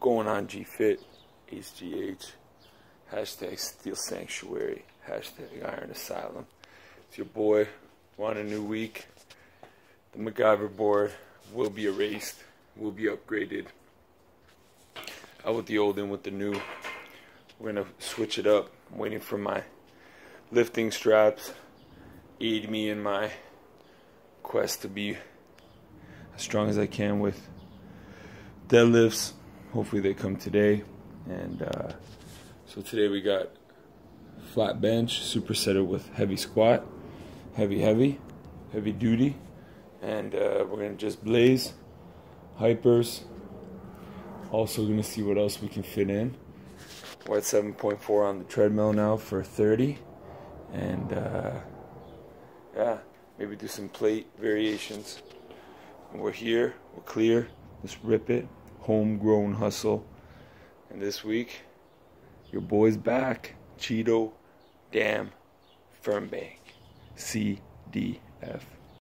going on GFit, HGH, hashtag Steel Sanctuary, hashtag Iron Asylum. It's your boy. We're a new week. The MacGyver board will be erased, will be upgraded. Out with the old and with the new. We're gonna switch it up. I'm waiting for my lifting straps. Aid me in my quest to be as strong as I can with deadlifts. Hopefully they come today. And uh, so today we got flat bench, supersetted with heavy squat, heavy, heavy, heavy duty. And uh, we're gonna just blaze, hypers. Also gonna see what else we can fit in. We're at 7.4 on the treadmill now for 30. And uh, yeah, maybe do some plate variations. We're here, we're clear. Let's rip it. Homegrown hustle. And this week, your boy's back. Chito Damn Fernbank. CDF.